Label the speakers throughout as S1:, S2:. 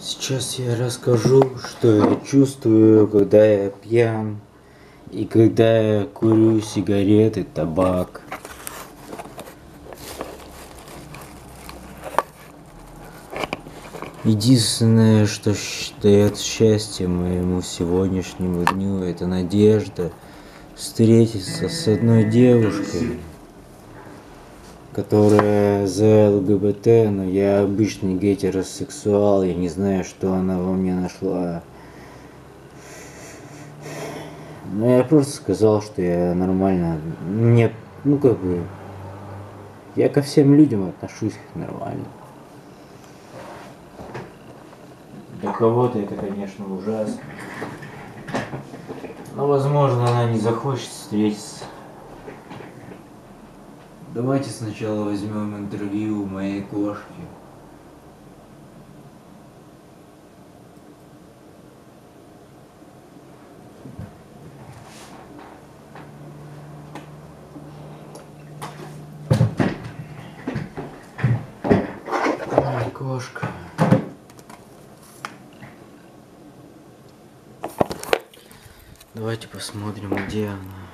S1: Сейчас я расскажу, что я чувствую, когда я пьян и когда я курю сигареты, табак. Единственное, что дает счастье моему сегодняшнему дню, это надежда встретиться с одной девушкой которая за ЛГБТ, но я обычный гетеросексуал, я не знаю, что она во мне нашла. Но я просто сказал, что я нормально, мне, ну как бы, я ко всем людям отношусь нормально. Для кого-то это, конечно, ужасно. Но, возможно, она не захочет встретиться. Давайте сначала возьмем интервью у моей кошки. Кошка. Давайте посмотрим, где она.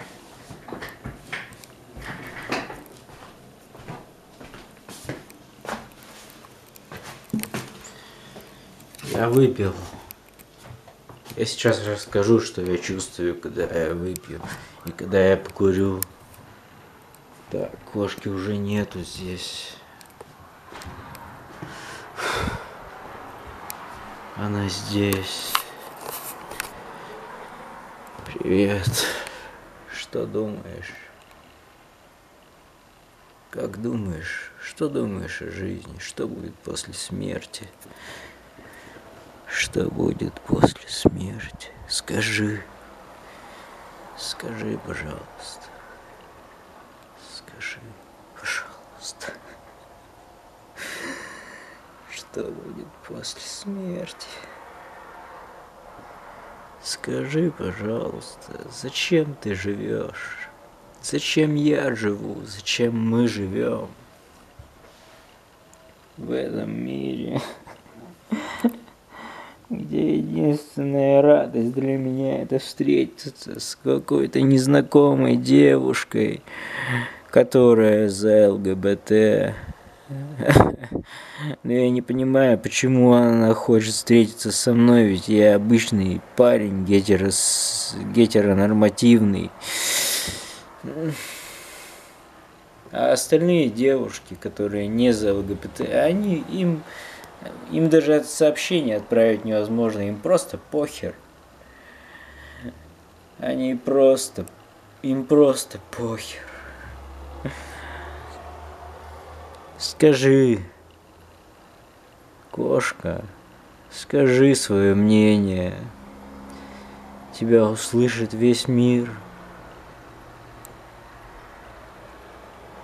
S1: Я выпил. Я сейчас расскажу, что я чувствую, когда я выпью и когда я покурю. Так, кошки уже нету здесь. Она здесь. Привет. Что думаешь? Как думаешь? Что думаешь о жизни? Что будет после смерти? Что будет после смерти? Скажи. Скажи, пожалуйста. Скажи, пожалуйста. Что будет после смерти? Скажи, пожалуйста, зачем ты живешь? Зачем я живу? Зачем мы живем? В этом мире где единственная радость для меня это встретиться с какой-то незнакомой девушкой, которая за ЛГБТ. Но я не понимаю, почему она хочет встретиться со мной, ведь я обычный парень, гетерос... гетеронормативный. А остальные девушки, которые не за ЛГБТ, они им им даже это сообщение отправить невозможно, им просто похер. Они просто, им просто похер. Скажи, кошка, скажи свое мнение. Тебя услышит весь мир.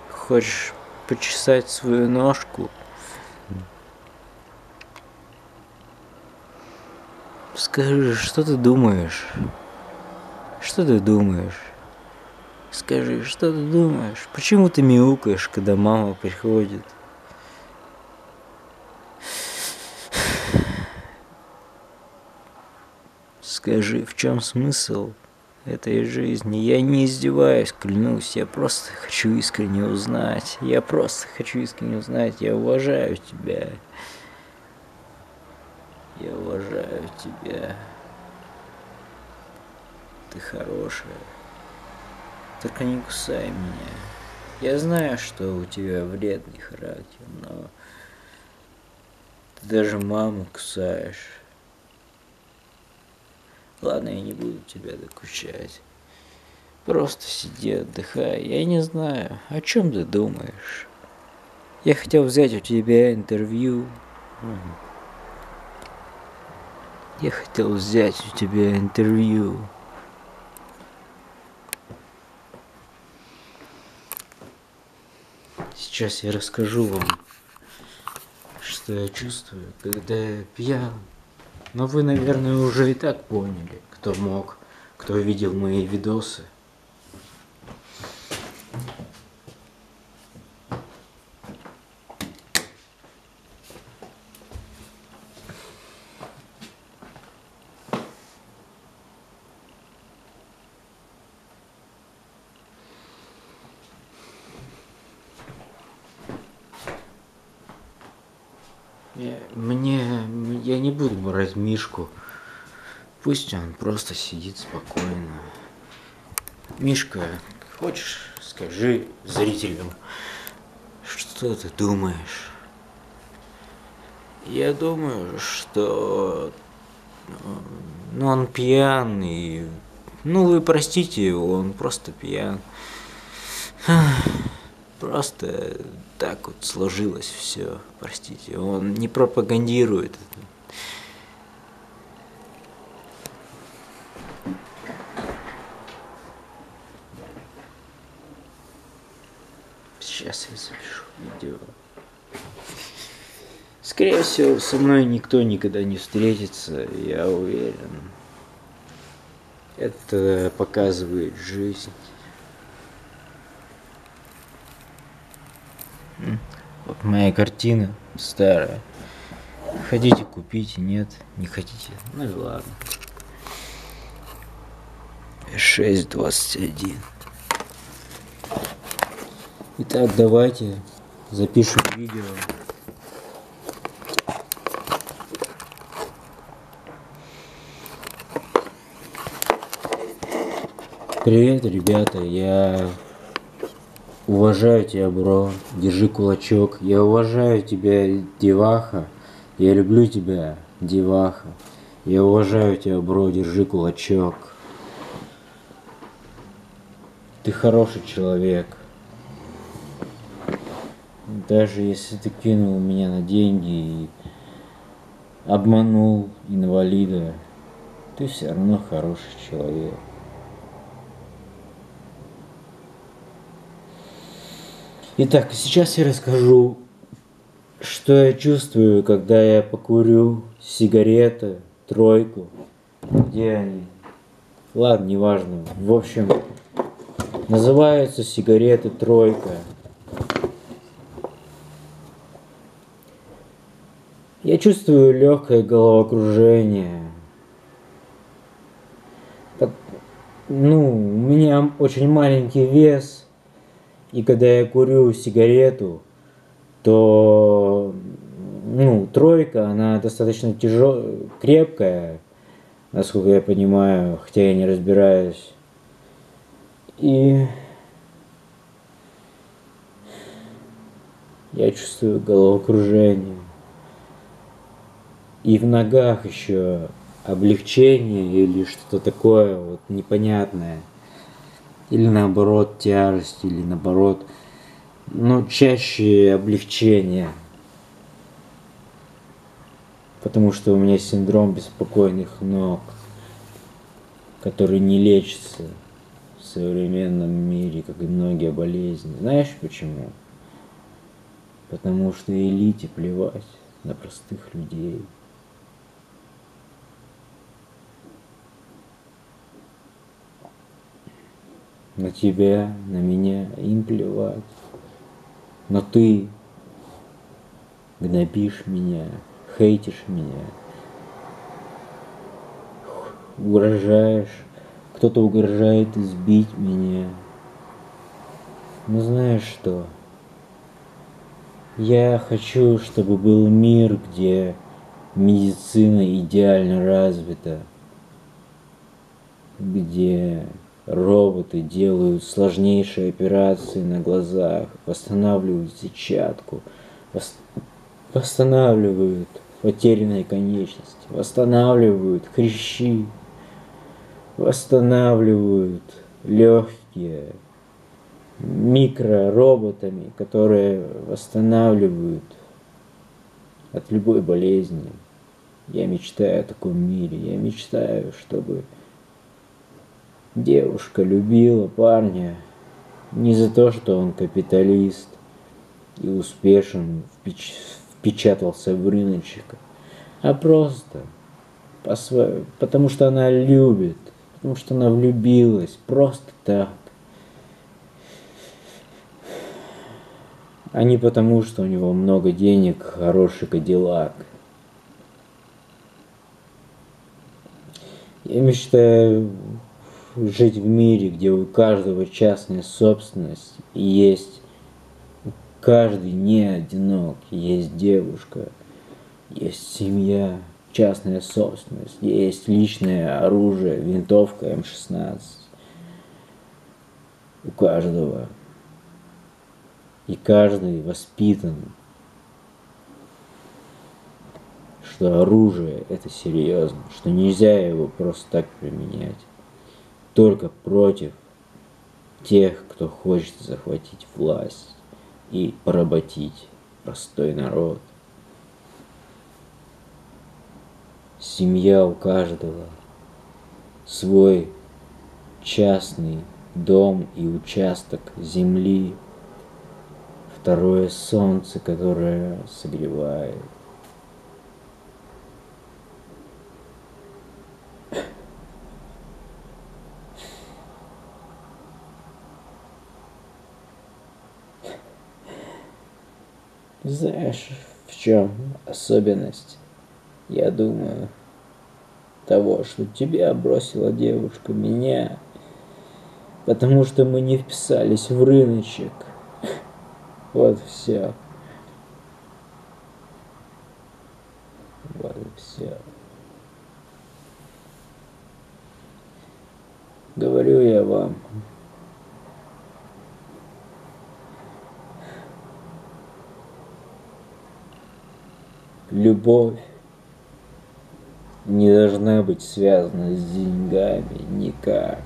S1: Хочешь почесать свою ножку – Скажи, что ты думаешь? Что ты думаешь? Скажи, что ты думаешь? Почему ты мяукаешь, когда мама приходит? Скажи, в чем смысл этой жизни? Я не издеваюсь, клянусь, я просто хочу искренне узнать. Я просто хочу искренне узнать, я уважаю тебя. Я уважаю тебя. Ты хорошая. Только не кусай меня. Я знаю, что у тебя вредный характер, но ты даже маму кусаешь. Ладно, я не буду тебя докучать. Просто сиди, отдыхай. Я не знаю, о чем ты думаешь. Я хотел взять у тебя интервью. Я хотел взять у тебя интервью. Сейчас я расскажу вам, что я чувствую, когда я пьян. Но вы, наверное, уже и так поняли, кто мог, кто видел мои видосы. Я, мне, я не буду брать Мишку. Пусть он просто сидит спокойно. Мишка, хочешь, скажи зрителям, что ты думаешь? Я думаю, что ну, он пьян и... Ну, вы простите его, он просто пьян. Просто так вот сложилось все, простите. Он не пропагандирует. Сейчас я запишу видео. Скорее всего, со мной никто никогда не встретится, я уверен. Это показывает жизнь. Вот моя картина старая. Хотите, купите, нет, не хотите, ну и ладно. 6.21. Итак, давайте запишем видео. Привет, ребята, я уважаю тебя, бро, держи кулачок. Я уважаю тебя, деваха, я люблю тебя, деваха. Я уважаю тебя, бро, держи кулачок. Ты хороший человек. Даже если ты кинул меня на деньги и обманул инвалида, ты все равно хороший человек. Итак, сейчас я расскажу, что я чувствую, когда я покурю сигареты, тройку. Где они? Ладно, неважно. В общем, называются сигареты тройка. Я чувствую легкое головокружение. Ну, у меня очень маленький вес – и когда я курю сигарету, то ну, тройка, она достаточно тяжелая, крепкая, насколько я понимаю, хотя я не разбираюсь. И я чувствую головокружение. И в ногах еще облегчение или что-то такое вот непонятное или наоборот тяжесть, или наоборот, но чаще облегчение. Потому что у меня синдром беспокойных ног, который не лечится в современном мире, как и многие болезни. Знаешь почему? Потому что элите плевать на простых людей. На тебя, на меня, им плевать. Но ты гнобишь меня, хейтишь меня, угрожаешь, кто-то угрожает избить меня. Но знаешь что? Я хочу, чтобы был мир, где медицина идеально развита, где Роботы делают сложнейшие операции на глазах, восстанавливают сетчатку, восстанавливают потерянные конечности, восстанавливают хрящи, восстанавливают легкие микророботами, которые восстанавливают от любой болезни. Я мечтаю о таком мире. Я мечтаю, чтобы Девушка любила парня не за то, что он капиталист и успешен впеч... впечатался в рыночек, а просто по сво... потому что она любит, потому что она влюбилась, просто так. А не потому, что у него много денег, хороший кадиллак. Я мечтаю жить в мире, где у каждого частная собственность, есть каждый не одинок, есть девушка, есть семья, частная собственность, есть личное оружие, винтовка М16. У каждого. И каждый воспитан, что оружие это серьезно, что нельзя его просто так применять. Только против тех, кто хочет захватить власть и поработить простой народ. Семья у каждого, свой частный дом и участок земли, второе солнце, которое согревает. Знаешь, в чем особенность? Я думаю, того, что тебя бросила девушка, меня, потому что мы не вписались в рыночек. Вот все. Вот и все. Говорю я вам, любовь не должна быть связана с деньгами никак.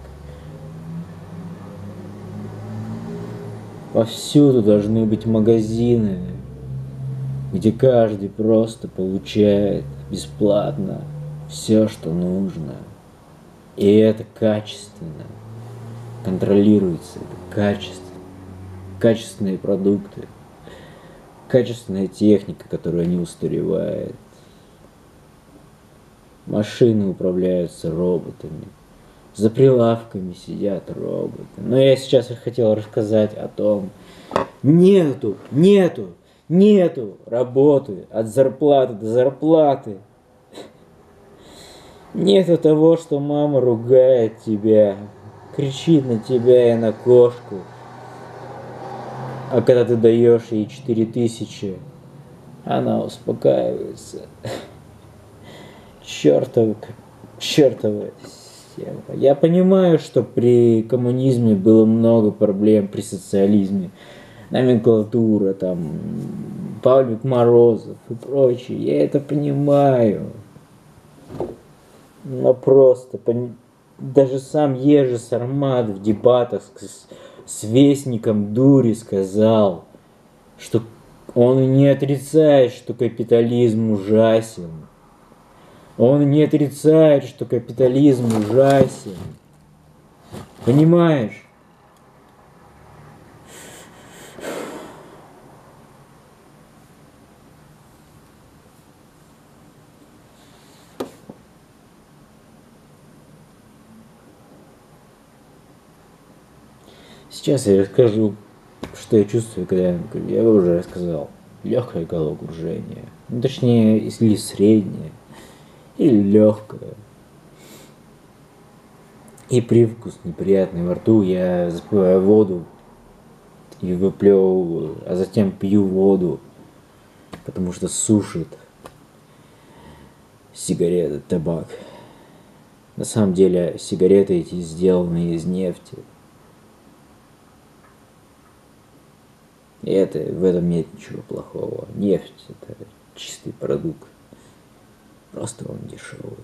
S1: Повсюду должны быть магазины, где каждый просто получает бесплатно все, что нужно. И это качественно. Контролируется это качество. Качественные продукты качественная техника, которая не устаревает. Машины управляются роботами. За прилавками сидят роботы. Но я сейчас хотел рассказать о том, нету, нету, нету работы от зарплаты до зарплаты. Нету того, что мама ругает тебя, кричит на тебя и на кошку – а когда ты даешь ей 4000, она успокаивается. Чертов, чертова система. Я понимаю, что при коммунизме было много проблем, при социализме. Номенклатура, там, Павлик Морозов и прочее. Я это понимаю. Но просто, даже сам Ежи Сармат в дебатах с с дури сказал, что он не отрицает, что капитализм ужасен. Он не отрицает, что капитализм ужасен. Понимаешь? Сейчас я расскажу, что я чувствую, когда я, уже рассказал. Легкое головокружение. Ну, точнее, если среднее. Или легкое. И привкус неприятный во рту. Я запиваю воду и выплевываю, а затем пью воду, потому что сушит сигареты, табак. На самом деле сигареты эти сделаны из нефти. И это, в этом нет ничего плохого. Нефть – это чистый продукт. Просто он дешевый.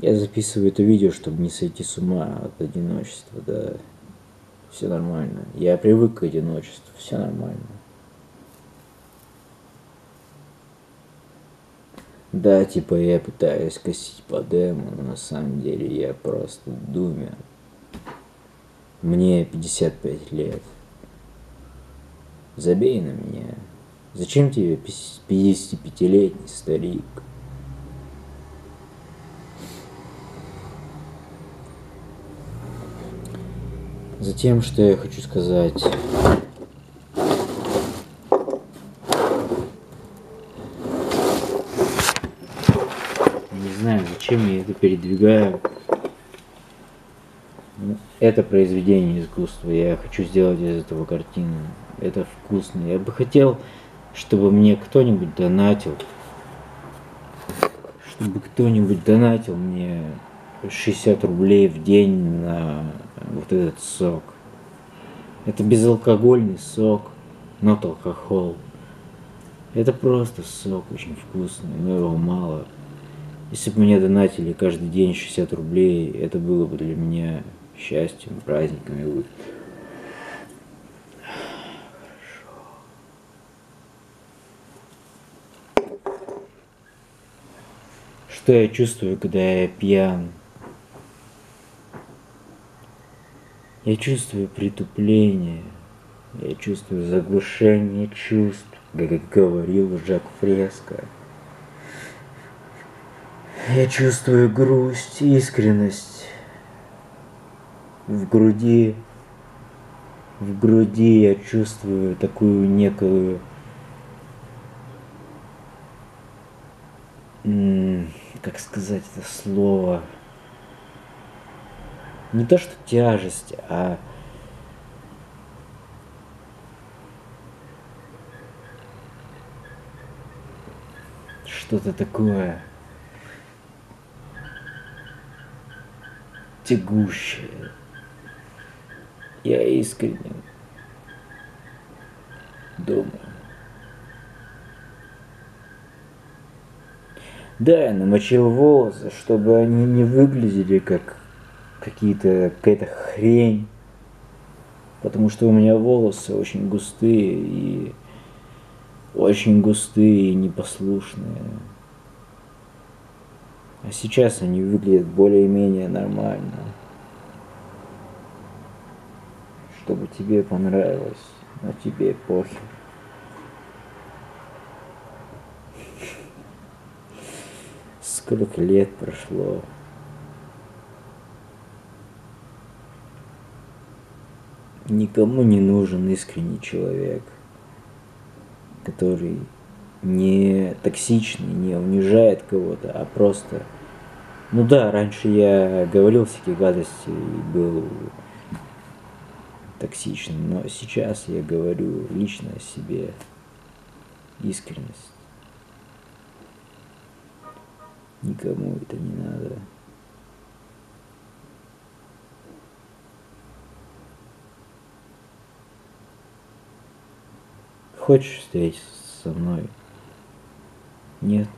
S1: Я записываю это видео, чтобы не сойти с ума от одиночества, да. Все нормально. Я привык к одиночеству, все нормально. Да, типа я пытаюсь косить по дему, но на самом деле я просто думе. Мне 55 лет. Забей на меня. Зачем тебе 55-летний старик? Затем, что я хочу сказать. Зачем я это передвигаю. это произведение искусства. Я хочу сделать из этого картину. Это вкусно. Я бы хотел, чтобы мне кто-нибудь донатил. Чтобы кто-нибудь донатил мне 60 рублей в день на вот этот сок. Это безалкогольный сок, not алкоголь. Это просто сок очень вкусный, но его мало. Если бы мне донатили каждый день 60 рублей, это было бы для меня счастьем, праздником и вот. Что я чувствую, когда я пьян? Я чувствую притупление, я чувствую заглушение чувств, как говорил Жак Фреско. Я чувствую грусть, искренность в груди. В груди я чувствую такую некую как сказать это слово, не то что тяжесть, а что-то такое тягущее. Я искренне думаю. Да, я намочил волосы, чтобы они не выглядели как какие-то какая-то хрень. Потому что у меня волосы очень густые и очень густые и непослушные. А сейчас они выглядят более-менее нормально. Чтобы тебе понравилось, но тебе похер. Сколько лет прошло. Никому не нужен искренний человек, который не токсичный, не унижает кого-то, а просто... Ну да, раньше я говорил всякие гадости и был токсичным, но сейчас я говорю лично о себе искренность. Никому это не надо. Хочешь встретиться со мной? Нет.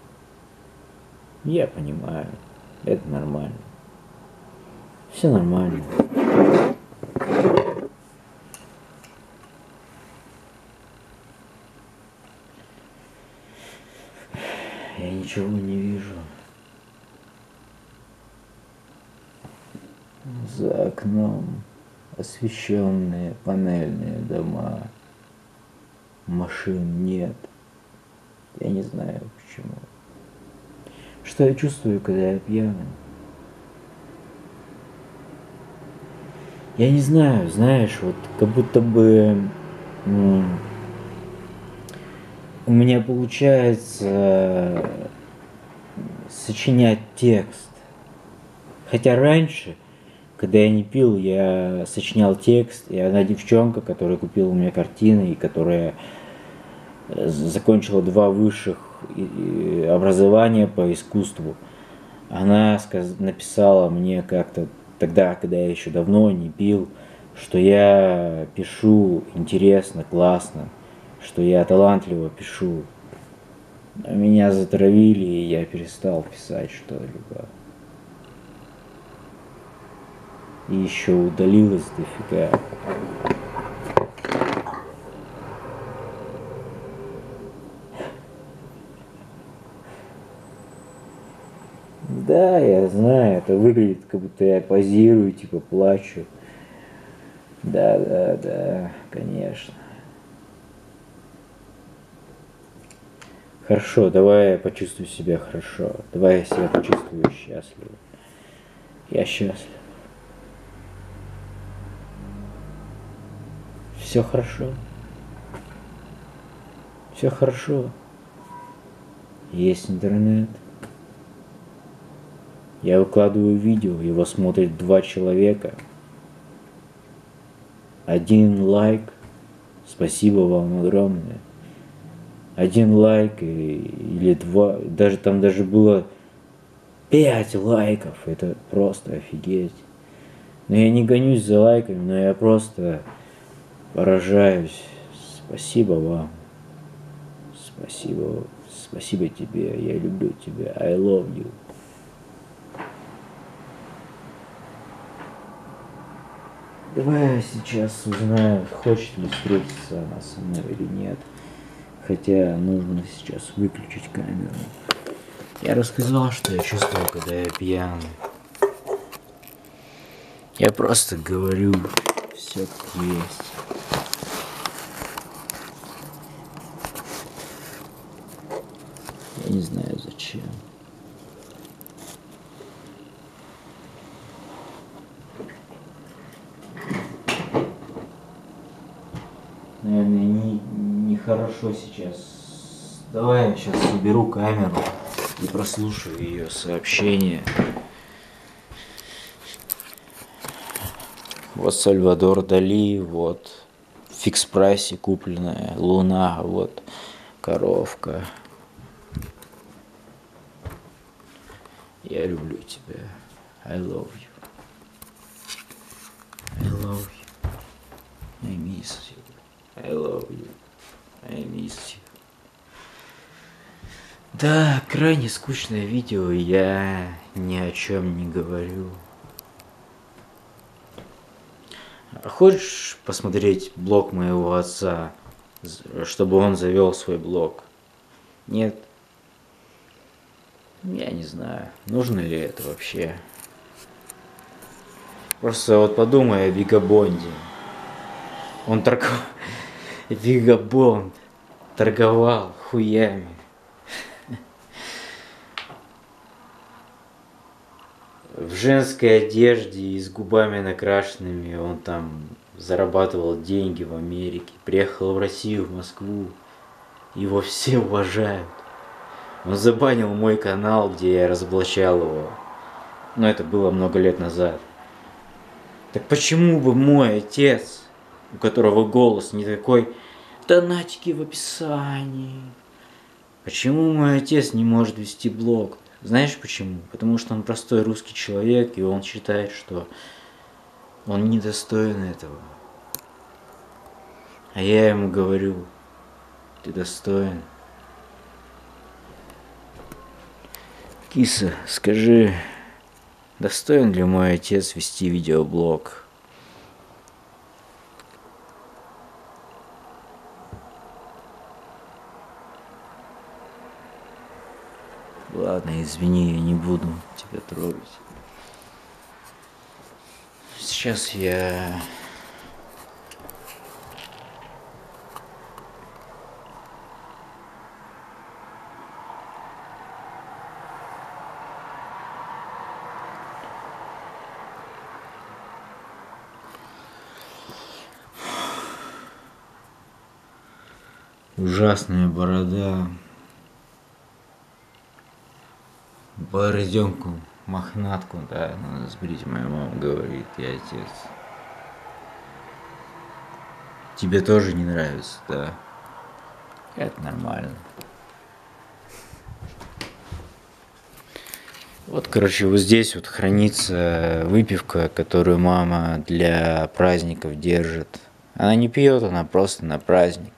S1: Я понимаю. Это нормально. Все нормально. Я ничего не вижу. За окном освещенные панельные дома. Машин нет. Я не знаю почему. Что я чувствую, когда я пьяный? Я не знаю, знаешь, вот как будто бы у меня получается сочинять текст. Хотя раньше, когда я не пил, я сочинял текст, и одна девчонка, которая купила у меня картины, и которая закончила два высших образования по искусству. Она написала мне как-то тогда, когда я еще давно не пил, что я пишу интересно, классно, что я талантливо пишу. Но меня затравили, и я перестал писать что-либо. И еще удалилось дофига. Да, я знаю, это выглядит, как будто я позирую, типа плачу. Да, да, да, конечно. Хорошо, давай я почувствую себя хорошо. Давай я себя почувствую счастливо. Я счастлив. Все хорошо. Все хорошо. Есть интернет. Я выкладываю видео, его смотрит два человека. один лайк, спасибо вам огромное. Один лайк или два, даже там даже было пять лайков, это просто офигеть. Но я не гонюсь за лайками, но я просто поражаюсь. Спасибо вам. Спасибо. Спасибо тебе. Я люблю тебя. I love you. Давай сейчас узнаю, хочет ли встретиться она со мной или нет. Хотя нужно сейчас выключить камеру. Я рассказал, что я чувствую, когда я пьяный. Я просто говорю все как есть. Я не знаю зачем. Наверное, не, нехорошо сейчас. Давай я сейчас уберу камеру и прослушаю ее сообщение. Вот Сальвадор Дали, вот фикс прайсе купленная луна, вот коровка. Я люблю тебя. I love you. I love you. I miss you. I love you. I miss you. Да, крайне скучное видео, я ни о чем не говорю. Хочешь посмотреть блог моего отца, чтобы он завел свой блог? Нет? Я не знаю, нужно ли это вообще. Просто вот подумай о Вигабонде. Он торговал... Вигабонд торговал хуями. В женской одежде и с губами накрашенными он там зарабатывал деньги в Америке, приехал в Россию, в Москву. Его все уважают. Он забанил мой канал, где я разоблачал его. Но это было много лет назад. Так почему бы мой отец, у которого голос не такой, донатики в описании, почему мой отец не может вести блог? Знаешь почему? Потому что он простой русский человек, и он считает, что он недостоин этого. А я ему говорю, ты достоин. Киса, скажи, достоин ли мой отец вести видеоблог? Ладно, извини, я не буду тебя трогать. Сейчас я... Ужасная борода. Бороденку, мохнатку, да, надо сбрить, моя мама говорит, я отец. Тебе тоже не нравится, да? Это нормально. Вот, короче, вот здесь вот хранится выпивка, которую мама для праздников держит. Она не пьет, она просто на праздник.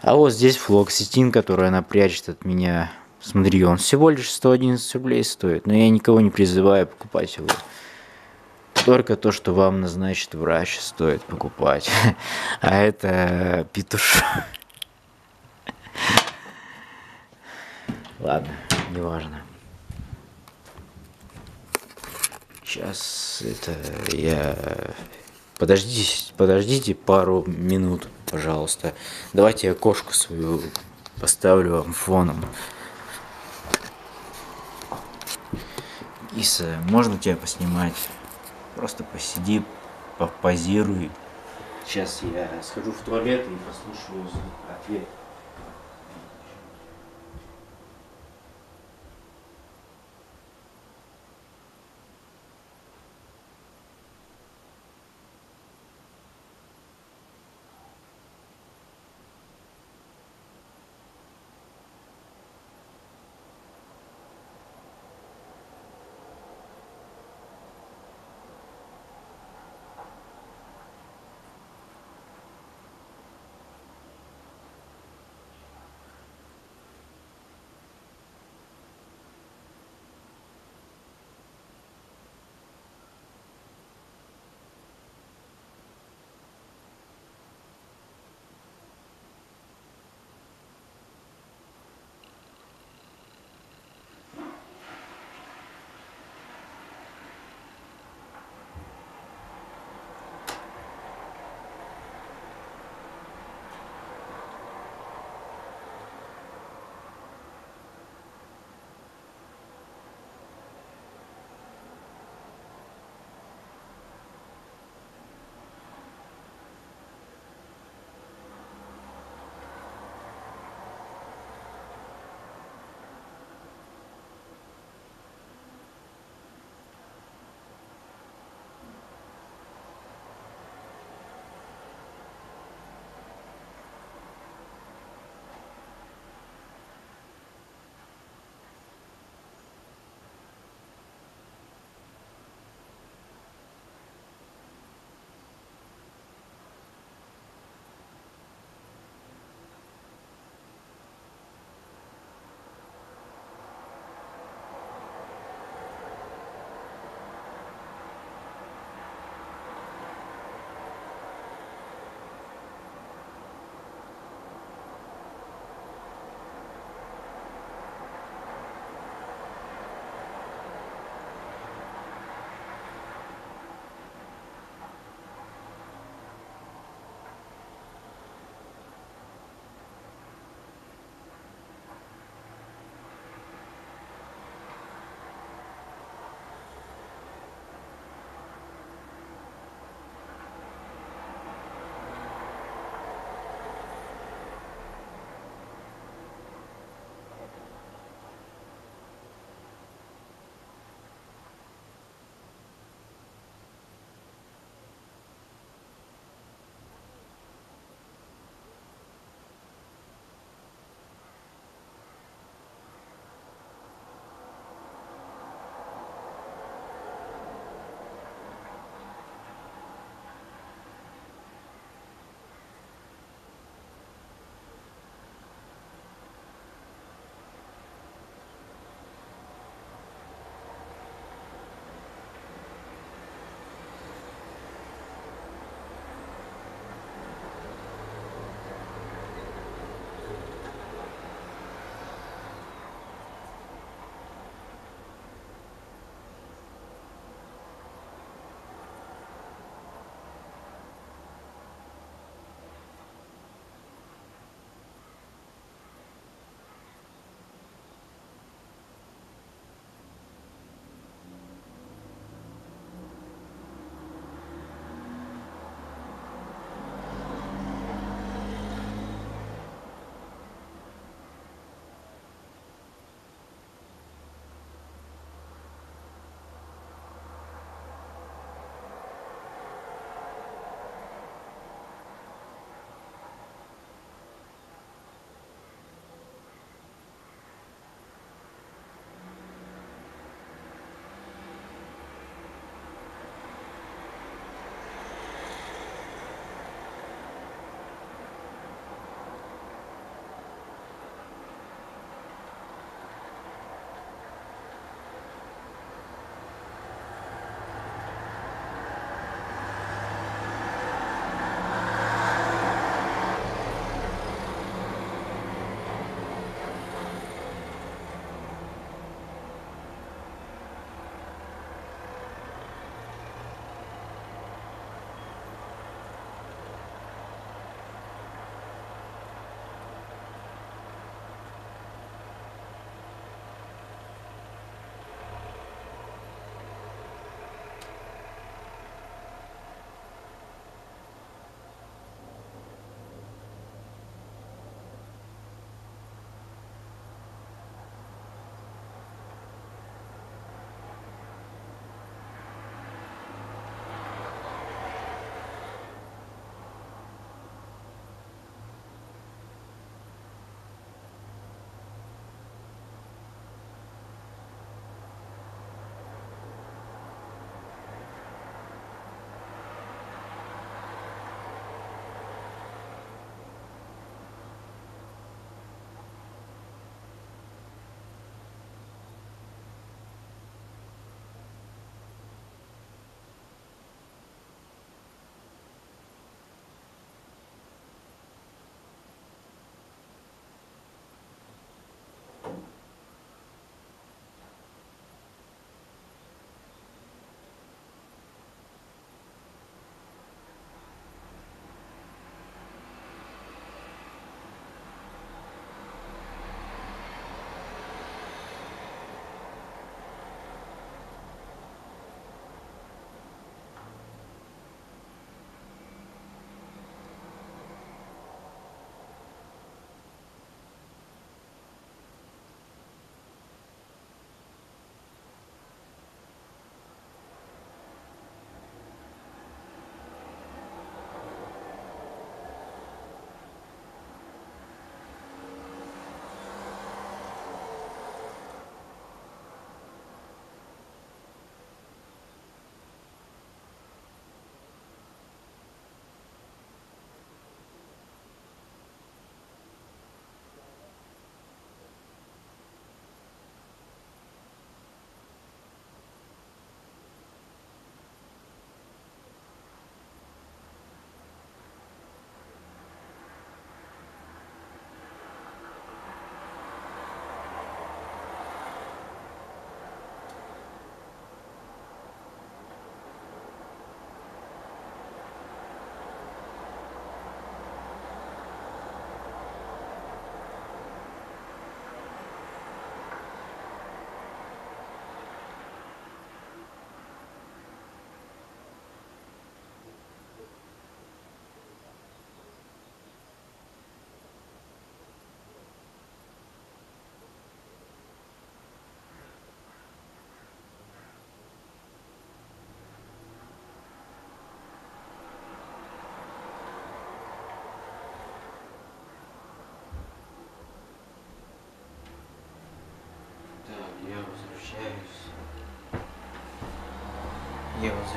S1: А вот здесь флоксетин, который она прячет от меня. Смотри, он всего лишь 111 рублей стоит, но я никого не призываю покупать его. Только то, что вам назначит врач, стоит покупать. А это петуш. Ладно, неважно. Сейчас это я... Подождите, подождите пару минут, пожалуйста. Давайте я кошку свою поставлю вам фоном. Иса, можно тебя поснимать? Просто посиди, попозируй. Сейчас я схожу в туалет и послушаю ответ.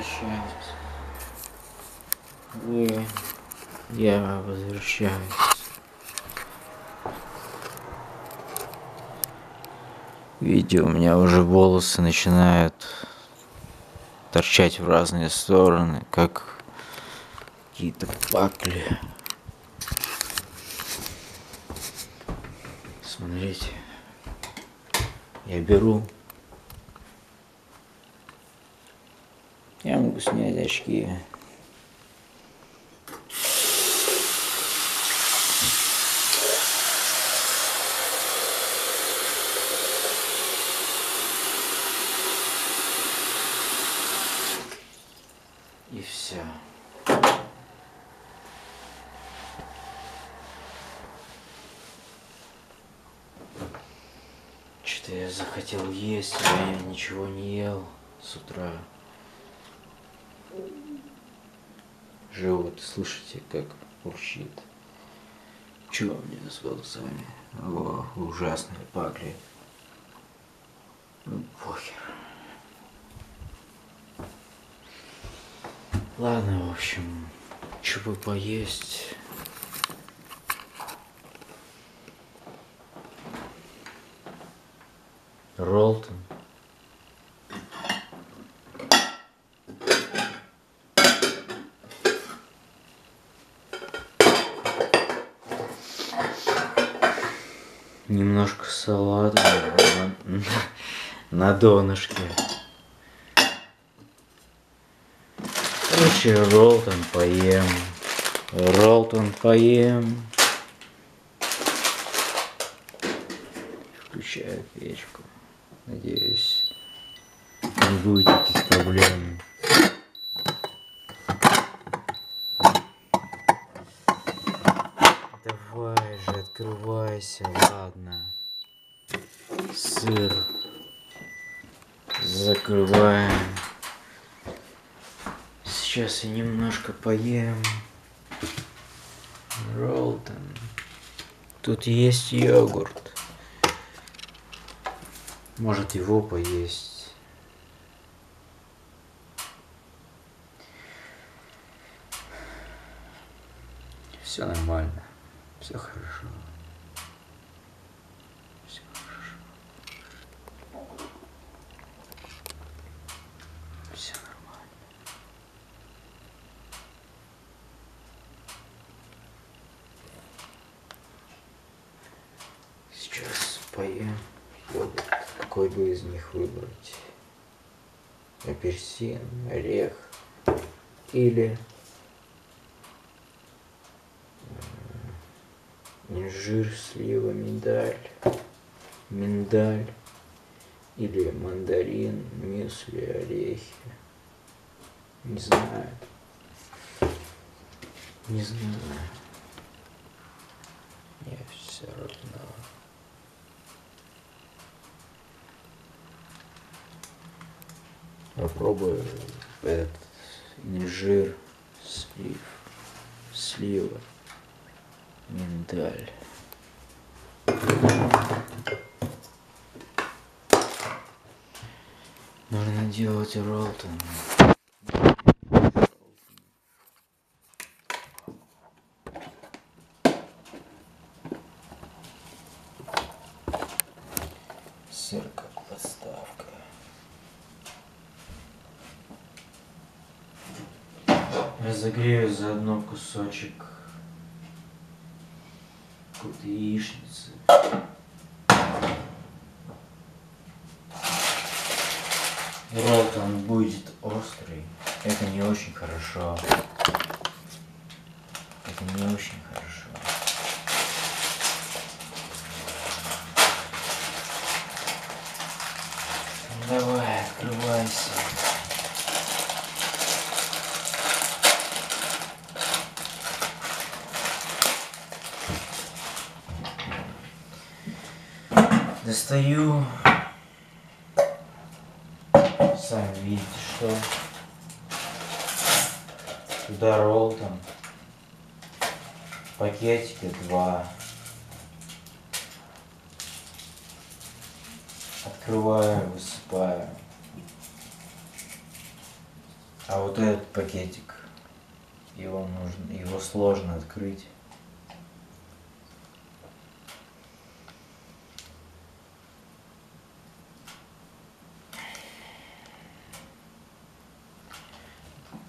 S1: Возвращаюсь. Вы... Я возвращаюсь. Видите, у меня уже волосы начинают торчать в разные стороны, как какие-то пакли. Смотрите, я беру, я могу снять очки. И все. Что-то я захотел есть, а я ничего не ел с утра. Живот, слышите, как урчит. Чего меня с волосами? О, ужасные пакли. Ну, похер. Ладно, в общем, что бы поесть. Ролтон. На донышке. Короче, Ролтон поем. Ролтон поем. Включаю печку. Надеюсь, не будет таких проблем. Давай же, открывайся, ладно. Сыр. Закрываем. Сейчас я поем. Ролтон. Тут есть йогурт. Может его поесть. Все нормально. Все хорошо. Все хорошо. Все нормально. Поем йогурт. Какой бы из них выбрать? Апельсин, орех или инжир, слива, миндаль, миндаль или мандарин, мюсли, орехи. Не знаю. Не знаю. Мне все равно. Попробую. Этот инжир, слив, слива, миндаль. Нужно делать ролтон. Сыр как подставка. Разогрею заодно кусочек какой-то яичницы. Ролтон будет острый. Это не очень хорошо. Это не очень хорошо. Давай, открывайся. Достаю. Сами видите, что. Туда ролтон. Пакетика два. Открываю, высыпаю. А вот этот пакетик, его нужно, его сложно открыть.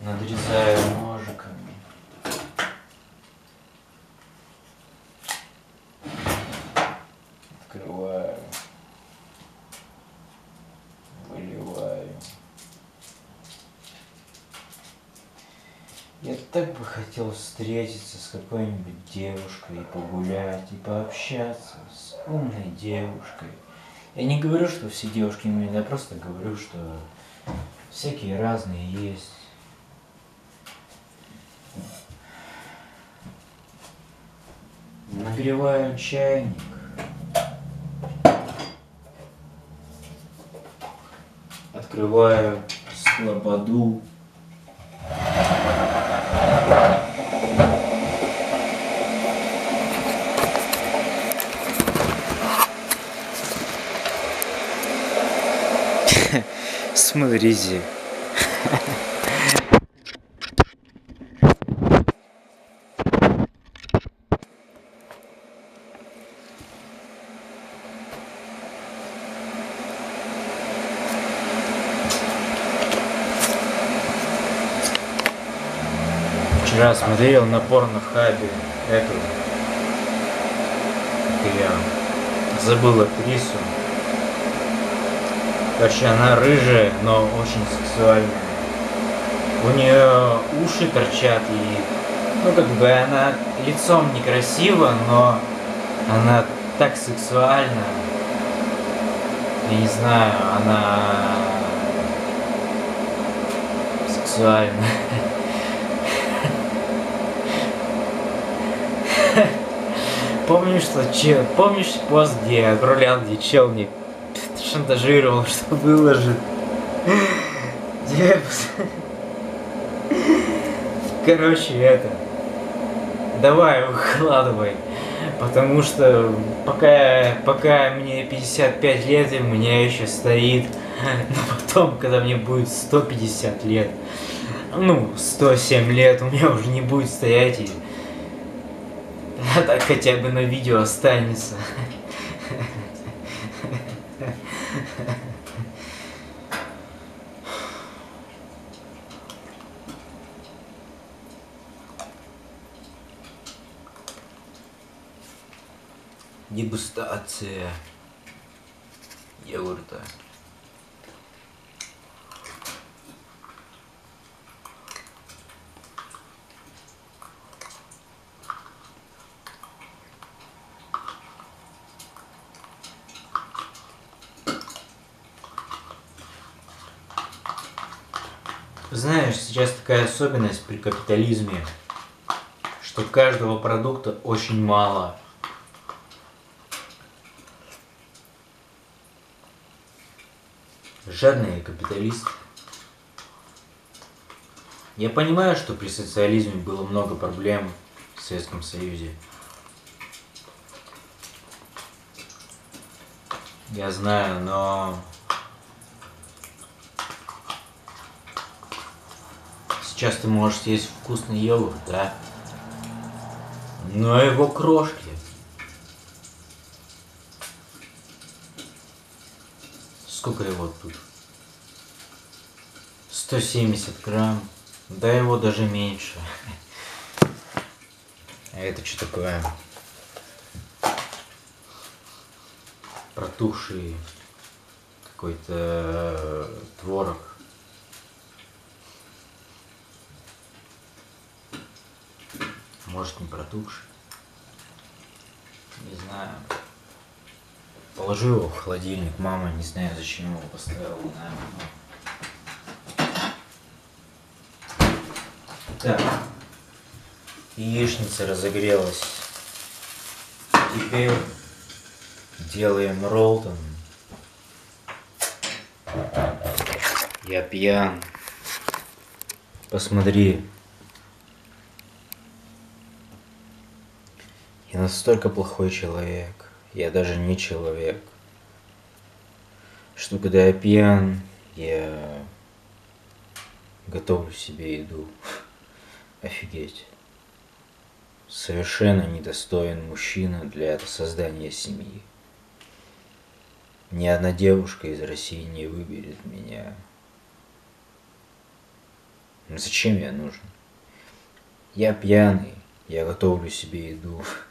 S1: Надрезаю ножиками. Открываю. Выливаю. Я так бы встретиться с какой-нибудь девушкой и погулять, и пообщаться с умной девушкой. Я не говорю, что все девушки умные, я просто говорю, что всякие разные есть. Нагреваю чайник. Открываю Смотрите. Вчера смотрел на порнохабе эту, я забыл актрису. Короче, она рыжая, но очень сексуальная. У нее уши торчат и, ну как бы она лицом некрасива, но она так сексуальна. Я не знаю, она сексуальна. Помнишь, что че, помнишь пост, где отправлял, где чел мне шантажировал, что выложит? Короче, это. Давай, выкладывай. Потому что пока, пока мне 55 лет, и у меня еще стоит. Но потом, когда мне будет 150 лет, ну, 107 лет, у меня уже не будет стоять и а так хотя бы на видео останется. Дегустация йогурта. Знаешь, сейчас такая особенность при капитализме, что каждого продукта очень мало. Жадные капиталисты. Я понимаю, что при социализме было много проблем в Советском Союзе. Я знаю, но Сейчас ты можешь съесть вкусный йогурт, да? Но его крошки. Сколько его тут? 170 грамм. Да его даже меньше. А это что такое? Протухший какой-то творог. Может не протухший. Не знаю. Положу его в холодильник. Мама, не знаю, зачем его поставила. Наверное. Так. Яичница разогрелась. Теперь делаем роллтон. Я пьян. Посмотри. Я настолько плохой человек, я даже не человек, что когда я пьян, я готовлю себе еду. Офигеть. Совершенно недостоин мужчина для создания семьи. Ни одна девушка из России не выберет меня. Зачем я нужен? Я пьяный, я готовлю себе еду.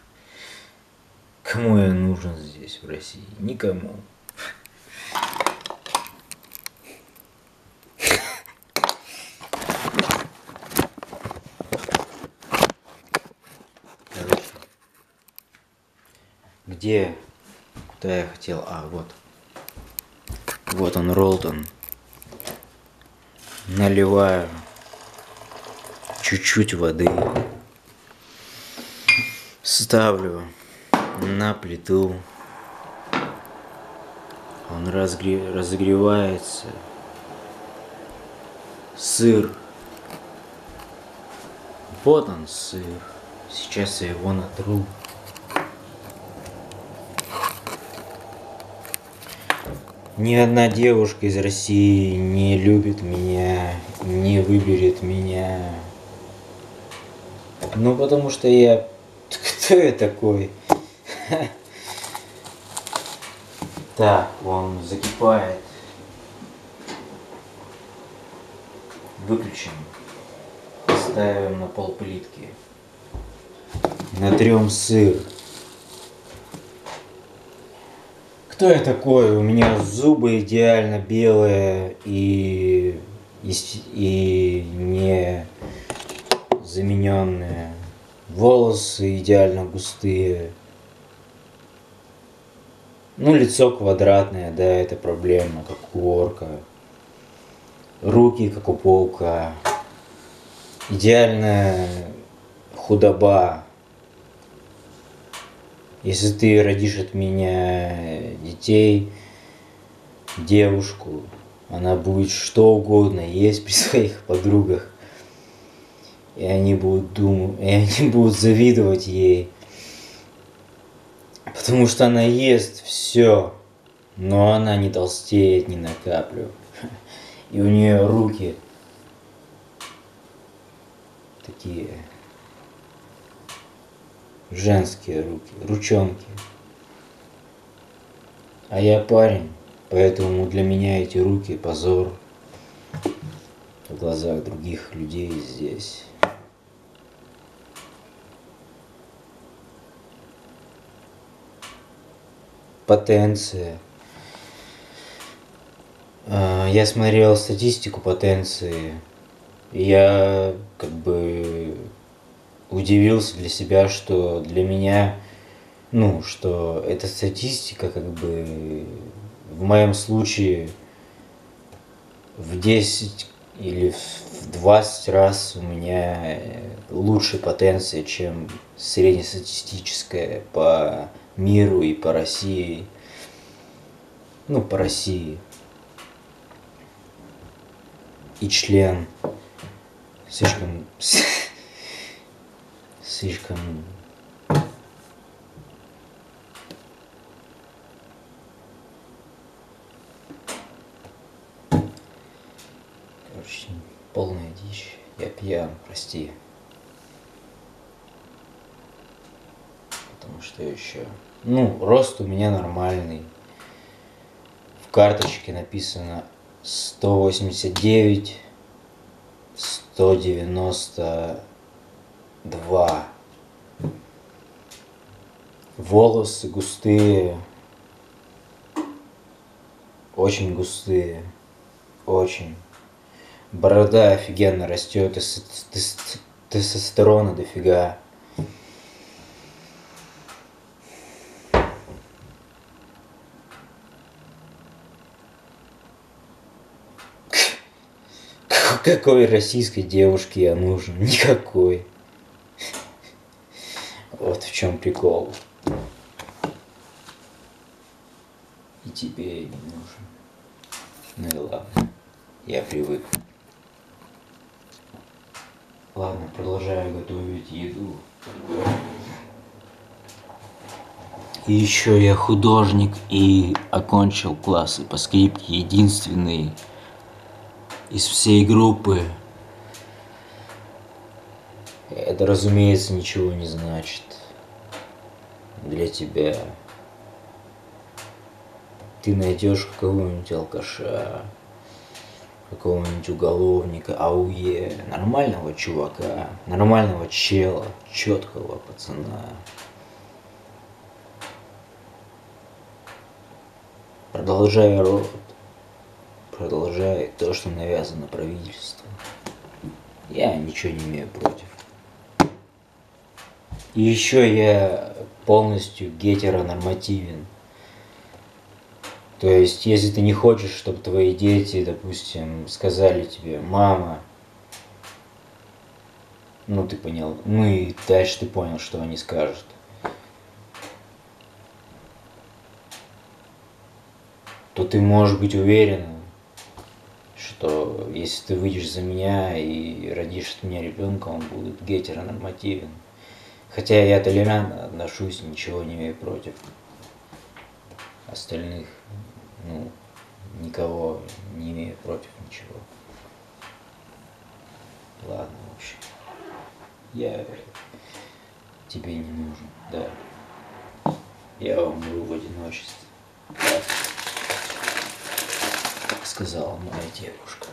S1: Кому я нужен здесь, в России? Никому. Короче, где, куда я хотел, а, вот. Вот он, Ролтон. Наливаю чуть-чуть воды. Ставлю на плиту. Он разгре... разогревается. Сыр. Вот он сыр. Сейчас я его натру. Ни одна девушка из России не любит меня, не выберет меня. Ну, потому что я... Кто я такой? Так, он закипает. Выключим. Ставим на пол плитки. Натрем сыр. Кто я такой? У меня зубы идеально белые и, и, и не замененные. Волосы идеально густые. Ну, лицо квадратное, да, это проблема, как у орка. Руки, как у паука. Идеальная худоба. Если ты родишь от меня детей, девушку, она будет что угодно есть при своих подругах. И они будут думать, и они будут завидовать ей. Потому что она ест все, но она не толстеет ни на каплю. И у нее руки такие женские руки, ручонки. А я парень, поэтому для меня эти руки позор в глазах других людей здесь. Потенция. А, я смотрел статистику потенции. Я как бы удивился для себя, что для меня, ну, что эта статистика как бы в моем случае в 10 или в 20 раз у меня лучше потенция, чем среднестатистическая по миру и по России. Ну, по России. И член слишком слишком Короче, полная дичь. Я пьян, прости. Потому что еще... Ну, рост у меня нормальный. В карточке написано 189, 190 два. Волосы густые, очень густые, очень. Борода офигенно растет, тестостерона дофига. Какой российской девушке я нужен? Никакой. Вот в чем прикол. И тебе не нужен. Ну и ладно. Я привык. Ладно, продолжаю готовить еду. И еще я художник и окончил классы по скрипке. Единственный из всей группы, Это, разумеется, ничего не значит для тебя. Ты найдешь какого-нибудь алкаша, какого-нибудь уголовника, ауе, нормального чувака, нормального чела, четкого пацана. Продолжай род, продолжай то, что навязано правительством. Я ничего не имею против. И еще я полностью гетеронормативен. То есть, если ты не хочешь, чтобы твои дети, допустим, сказали тебе, мама, ну ты понял, ну и дальше ты понял, что они скажут. То ты можешь быть уверен, если ты выйдешь за меня и родишь от меня ребенка, он будет гетеронормативен. Хотя я толерантно отношусь, ничего не имею против остальных ну, никого не имею против ничего. Ладно, в общем. Я тебе не нужен, да. Я умру в одиночестве. Как сказала моя девушка.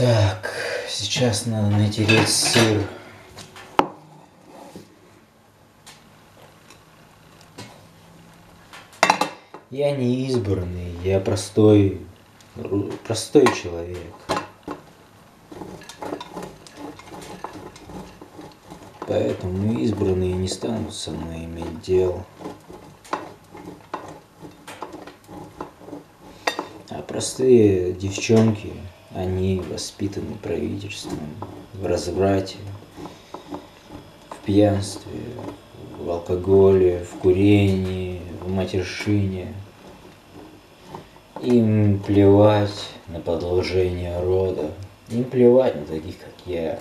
S1: Так, сейчас надо натереть сыр. Я не избранный, я простой, простой человек. Поэтому избранные не станут со мной иметь дело. А простые девчонки, они воспитаны правительством в разврате, в пьянстве, в алкоголе, в курении, в матершине. Им плевать на продолжение рода. Им плевать на таких, как я.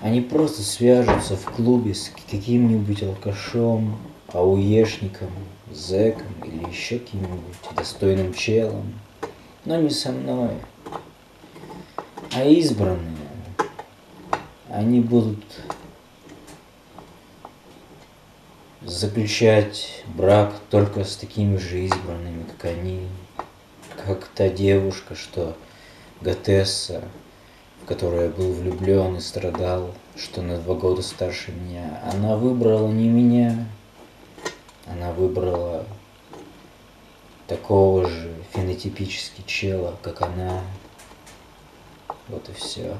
S1: Они просто свяжутся в клубе с каким-нибудь алкашом, ауешником, зэком или еще каким-нибудь достойным челом. Но не со мной. А избранные, они будут заключать брак только с такими же избранными, как они, как та девушка, что Готесса, в которую я был влюблен и страдал, что на два года старше меня. Она выбрала не меня, она выбрала такого же фенотипически чела, как она. Вот и все.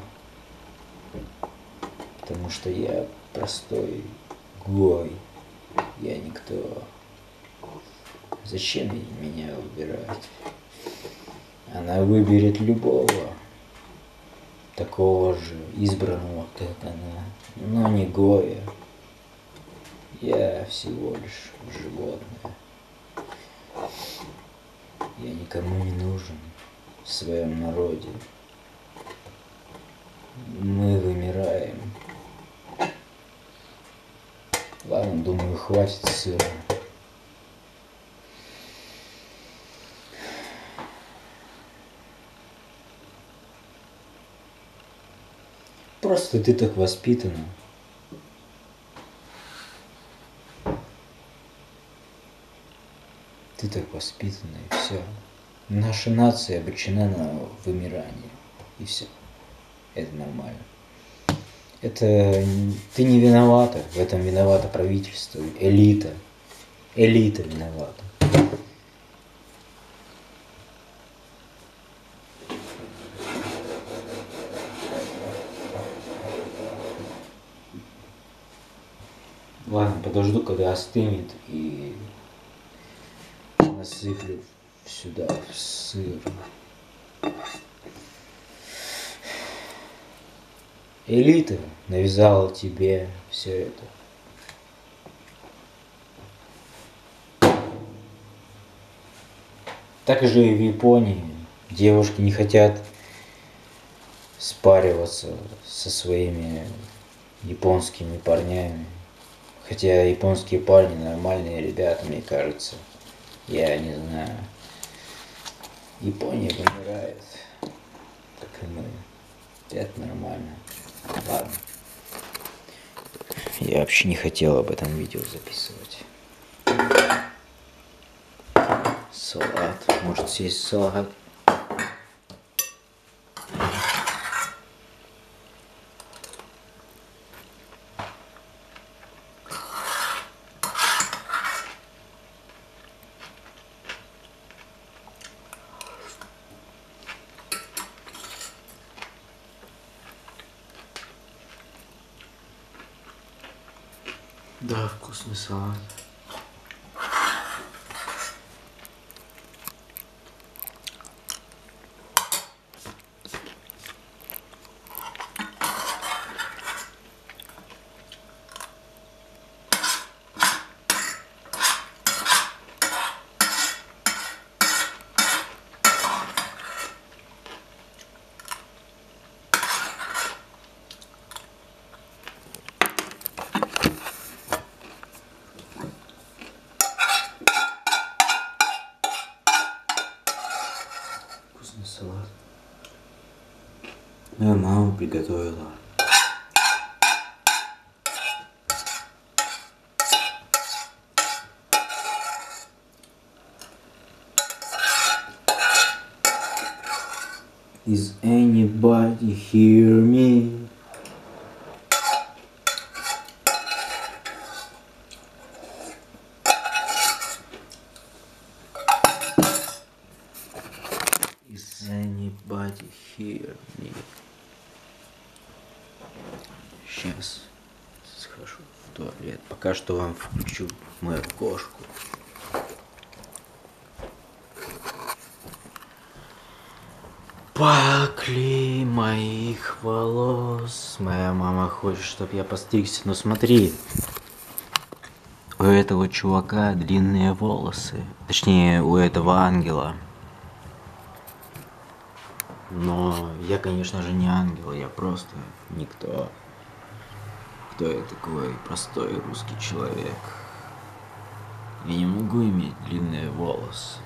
S1: Потому что я простой гой. Я никто. Зачем меня выбирать? Она выберет любого, такого же избранного, как она, но не Гоя. Я всего лишь животное. Я никому не нужен в своем народе. Мы вымираем. Ладно, думаю, хватит сыра. Просто ты так воспитана. Ты так воспитана, и все. Наша нация обречена на вымирание. И все. Это нормально. Это ты не виновата, в этом виновато правительство, элита. Элита виновата. Ладно, подожду, когда остынет и насыплю сюда сыр. Элита навязала тебе все это. Так же и в Японии девушки не хотят спариваться со своими японскими парнями. Хотя японские парни нормальные ребята, мне кажется. Я не знаю. Япония вымирает. Так и мы. Это нормально. Ладно. Я вообще не хотел об этом видео записывать. Салат. Может съесть салат? Да, вкусный салат. Вкусный салат. Моя мама приготовила. Is anybody hear me? Is anybody hear me? Сейчас схожу в туалет. Пока что вам включу мою кошку. Пакли моих волос. Моя мама хочет, чтобы я постригся. Но смотри, у этого чувака длинные волосы. Точнее, у этого ангела. Но я, конечно же, не ангел, я просто никто. Кто я такой? Простой русский человек. Я не могу иметь длинные волосы.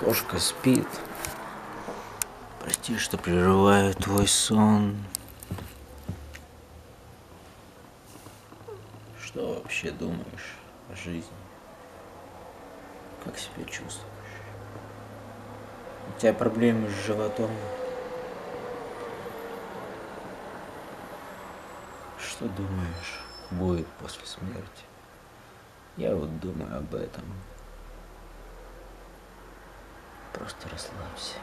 S1: Кошка спит. Прости, что прерываю твой сон. Что вообще думаешь о жизни? Как себя чувствуешь? У тебя проблемы с животом? Что думаешь будет после смерти? Я вот думаю об этом. Просто расслабься.